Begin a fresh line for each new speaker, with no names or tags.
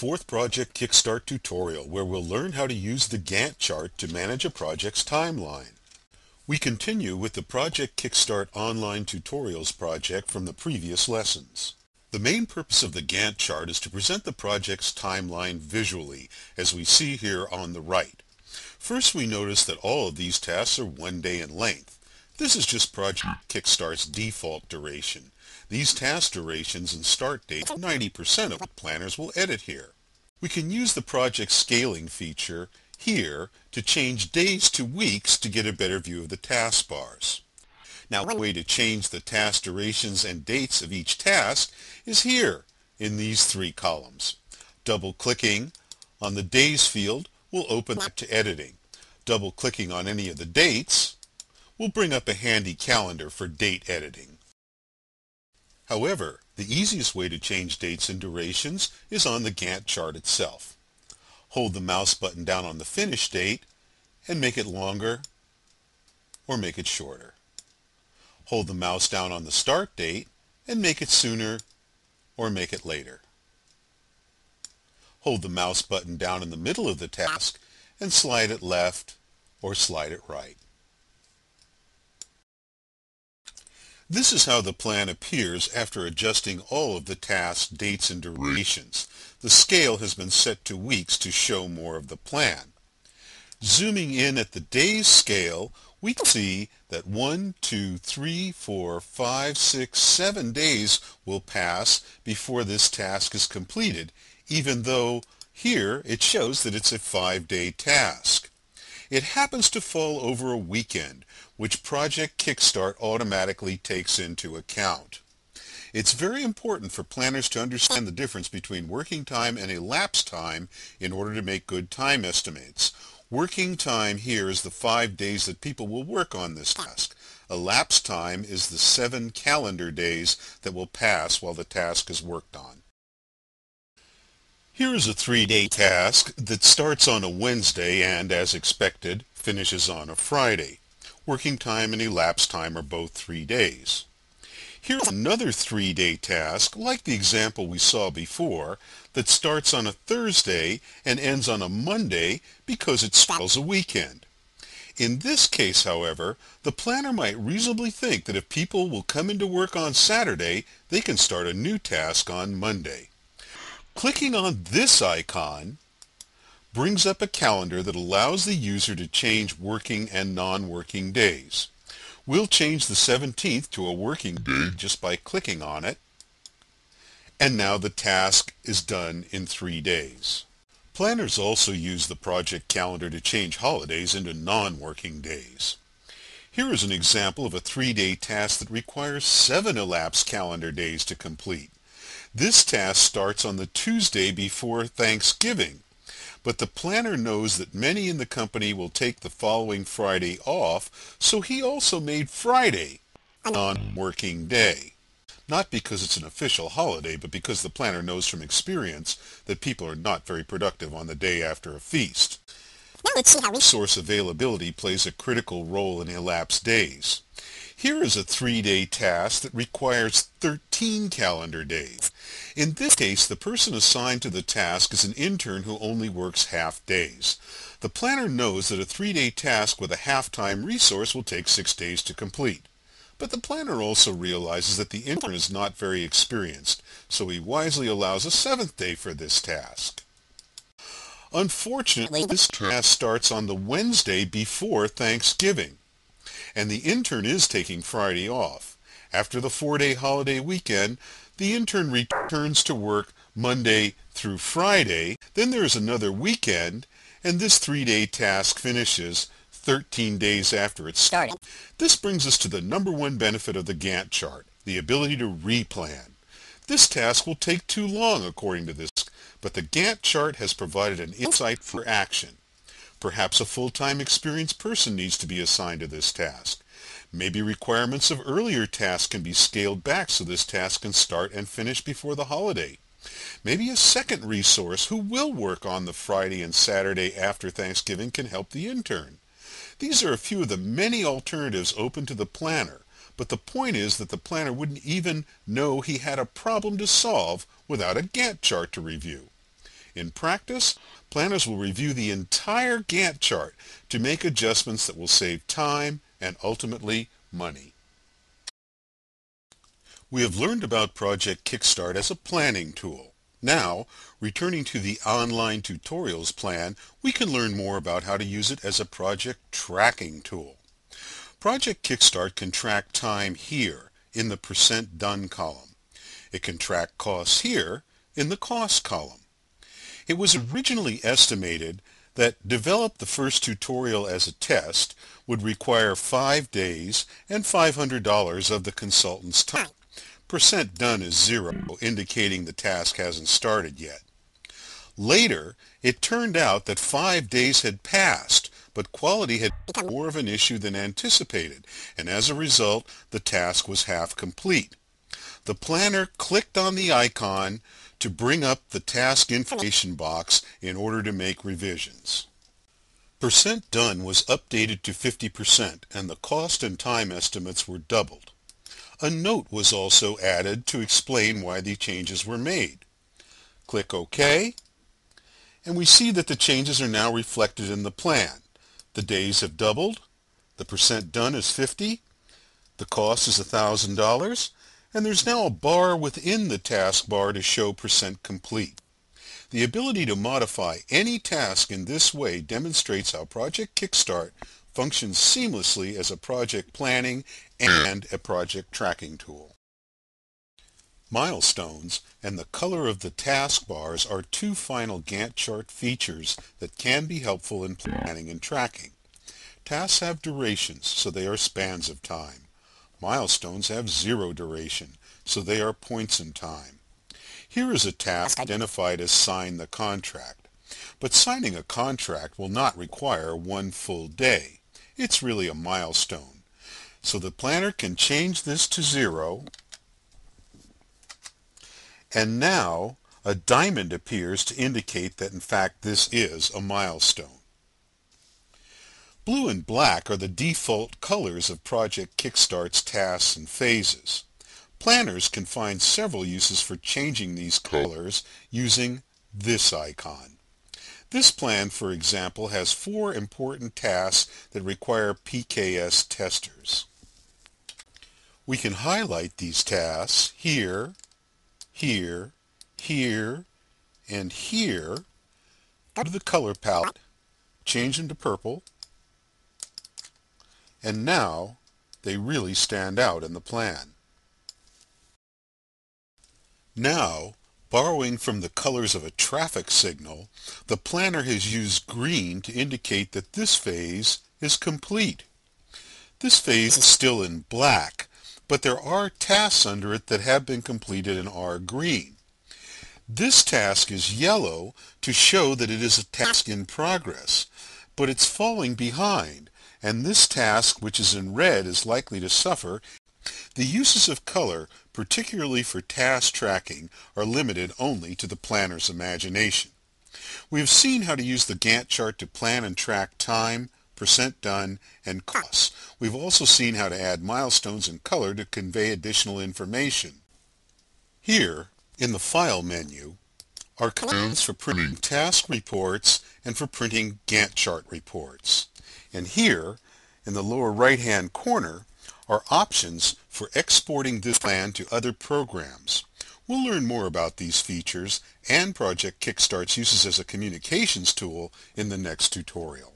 fourth Project Kickstart tutorial where we'll learn how to use the Gantt chart to manage a project's timeline. We continue with the Project Kickstart online tutorials project from the previous lessons. The main purpose of the Gantt chart is to present the project's timeline visually, as we see here on the right. First we notice that all of these tasks are one day in length. This is just Project Kickstart's default duration. These task durations and start dates 90% of planners will edit here. We can use the project scaling feature here to change days to weeks to get a better view of the taskbars. Now one way to change the task durations and dates of each task is here in these three columns. Double-clicking on the days field will open up to editing. Double-clicking on any of the dates will bring up a handy calendar for date editing. However, the easiest way to change dates and durations is on the Gantt chart itself. Hold the mouse button down on the finish date and make it longer or make it shorter. Hold the mouse down on the start date and make it sooner or make it later. Hold the mouse button down in the middle of the task and slide it left or slide it right. This is how the plan appears after adjusting all of the task dates and durations. The scale has been set to weeks to show more of the plan. Zooming in at the days scale, we can see that 1, 2, 3, 4, 5, 6, 7 days will pass before this task is completed, even though here it shows that it's a five-day task. It happens to fall over a weekend, which Project Kickstart automatically takes into account. It's very important for planners to understand the difference between working time and elapsed time in order to make good time estimates. Working time here is the five days that people will work on this task. Elapsed time is the seven calendar days that will pass while the task is worked on. Here is a three-day task that starts on a Wednesday and, as expected, finishes on a Friday. Working time and elapsed time are both three days. Here's another three-day task, like the example we saw before, that starts on a Thursday and ends on a Monday because it straddles a weekend. In this case, however, the planner might reasonably think that if people will come into work on Saturday, they can start a new task on Monday. Clicking on this icon brings up a calendar that allows the user to change working and non-working days. We'll change the 17th to a working day just by clicking on it. And now the task is done in three days. Planners also use the project calendar to change holidays into non-working days. Here is an example of a three-day task that requires seven elapsed calendar days to complete. This task starts on the Tuesday before Thanksgiving but the planner knows that many in the company will take the following Friday off, so he also made Friday a non-working day. Not because it's an official holiday, but because the planner knows from experience that people are not very productive on the day after a feast.
Now let's see how
Resource availability plays a critical role in elapsed days. Here is a three-day task that requires 13 calendar days. In this case, the person assigned to the task is an intern who only works half days. The planner knows that a three-day task with a half-time resource will take six days to complete. But the planner also realizes that the intern is not very experienced, so he wisely allows a seventh day for this task. Unfortunately, this task starts on the Wednesday before Thanksgiving and the intern is taking Friday off. After the four-day holiday weekend, the intern returns to work Monday through Friday. Then there is another weekend, and this three-day task finishes 13 days after it started. This brings us to the number one benefit of the Gantt chart, the ability to replan. This task will take too long according to this, but the Gantt chart has provided an insight for action. Perhaps a full-time experienced person needs to be assigned to this task. Maybe requirements of earlier tasks can be scaled back so this task can start and finish before the holiday. Maybe a second resource who will work on the Friday and Saturday after Thanksgiving can help the intern. These are a few of the many alternatives open to the planner, but the point is that the planner wouldn't even know he had a problem to solve without a Gantt chart to review. In practice, planners will review the entire Gantt chart to make adjustments that will save time and ultimately money. We have learned about Project Kickstart as a planning tool. Now, returning to the online tutorials plan, we can learn more about how to use it as a project tracking tool. Project Kickstart can track time here in the percent done column. It can track costs here in the cost column. It was originally estimated that develop the first tutorial as a test would require five days and $500 of the consultant's time. Percent done is zero, indicating the task hasn't started yet. Later, it turned out that five days had passed, but quality had become more of an issue than anticipated, and as a result, the task was half complete. The planner clicked on the icon to bring up the task information box in order to make revisions. Percent done was updated to 50% and the cost and time estimates were doubled. A note was also added to explain why the changes were made. Click OK, and we see that the changes are now reflected in the plan. The days have doubled, the percent done is 50, the cost is $1,000, and there's now a bar within the taskbar to show percent complete. The ability to modify any task in this way demonstrates how Project Kickstart functions seamlessly as a project planning and a project tracking tool. Milestones and the color of the taskbars are two final Gantt chart features that can be helpful in planning and tracking. Tasks have durations, so they are spans of time. Milestones have zero duration, so they are points in time. Here is a task identified as sign the contract. But signing a contract will not require one full day. It's really a milestone. So the planner can change this to zero. And now a diamond appears to indicate that in fact this is a milestone. Blue and black are the default colors of Project Kickstart's tasks and phases. Planners can find several uses for changing these colors using this icon. This plan, for example, has four important tasks that require PKS testers. We can highlight these tasks here, here, here, and here. Go to the color palette, change them to purple, and now they really stand out in the plan. Now, Borrowing from the colors of a traffic signal, the planner has used green to indicate that this phase is complete. This phase is still in black, but there are tasks under it that have been completed and are green. This task is yellow to show that it is a task in progress, but it's falling behind, and this task, which is in red, is likely to suffer. The uses of color particularly for task tracking, are limited only to the planner's imagination. We have seen how to use the Gantt chart to plan and track time, percent done, and costs. We've also seen how to add milestones and color to convey additional information. Here, in the File menu, are commands for printing task reports and for printing Gantt chart reports. And here, in the lower right-hand corner, are options for exporting this plan to other programs. We'll learn more about these features and Project Kickstart's uses as a communications tool in the next tutorial.